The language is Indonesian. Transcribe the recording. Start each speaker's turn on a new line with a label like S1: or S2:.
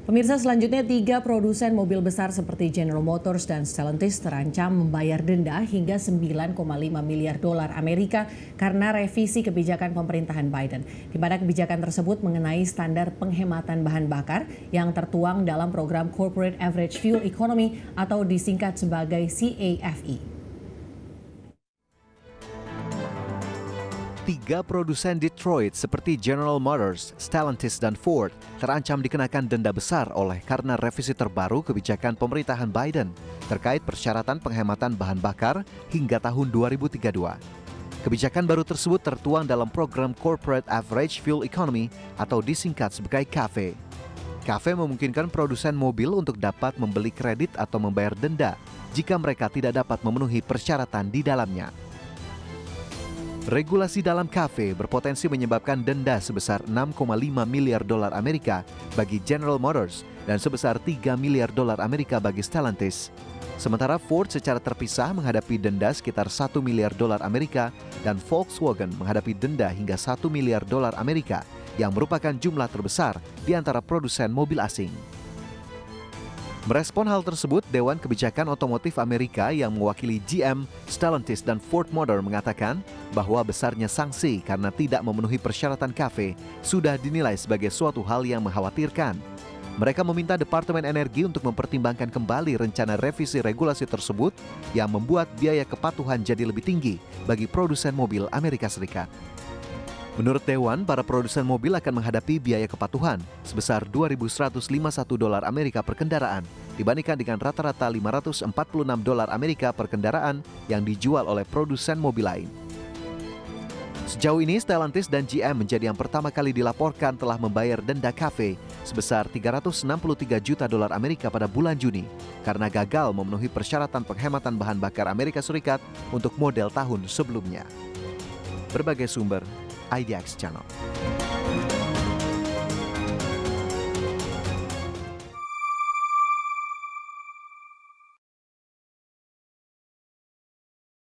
S1: Pemirsa selanjutnya tiga produsen mobil besar seperti General Motors dan Stellantis terancam membayar denda hingga 9,5 miliar dolar Amerika karena revisi kebijakan pemerintahan Biden. Di mana kebijakan tersebut mengenai standar penghematan bahan bakar yang tertuang dalam program Corporate Average Fuel Economy atau disingkat sebagai CAFE.
S2: Tiga produsen Detroit seperti General Motors, Stellantis, dan Ford terancam dikenakan denda besar oleh karena revisi terbaru kebijakan pemerintahan Biden terkait persyaratan penghematan bahan bakar hingga tahun 2032. Kebijakan baru tersebut tertuang dalam program Corporate Average Fuel Economy atau disingkat sebagai CAFE. CAFE memungkinkan produsen mobil untuk dapat membeli kredit atau membayar denda jika mereka tidak dapat memenuhi persyaratan di dalamnya. Regulasi dalam kafe berpotensi menyebabkan denda sebesar 6,5 miliar dolar Amerika bagi General Motors dan sebesar 3 miliar dolar Amerika bagi Stellantis. Sementara Ford secara terpisah menghadapi denda sekitar 1 miliar dolar Amerika dan Volkswagen menghadapi denda hingga 1 miliar dolar Amerika yang merupakan jumlah terbesar di antara produsen mobil asing. Merespon hal tersebut, Dewan Kebijakan Otomotif Amerika yang mewakili GM, Stellantis, dan Ford Motor mengatakan bahwa besarnya sanksi karena tidak memenuhi persyaratan kafe sudah dinilai sebagai suatu hal yang mengkhawatirkan. Mereka meminta Departemen Energi untuk mempertimbangkan kembali rencana revisi regulasi tersebut yang membuat biaya kepatuhan jadi lebih tinggi bagi produsen mobil Amerika Serikat. Menurut Dewan, para produsen mobil akan menghadapi biaya kepatuhan sebesar 2.151 dolar Amerika per kendaraan dibandingkan dengan rata-rata 546 dolar Amerika per kendaraan yang dijual oleh produsen mobil lain. Sejauh ini, Stellantis dan GM menjadi yang pertama kali dilaporkan telah membayar denda kafe sebesar 363 juta dolar Amerika pada bulan Juni karena gagal memenuhi persyaratan penghematan bahan bakar Amerika Serikat untuk model tahun sebelumnya. Berbagai sumber IDX Channel.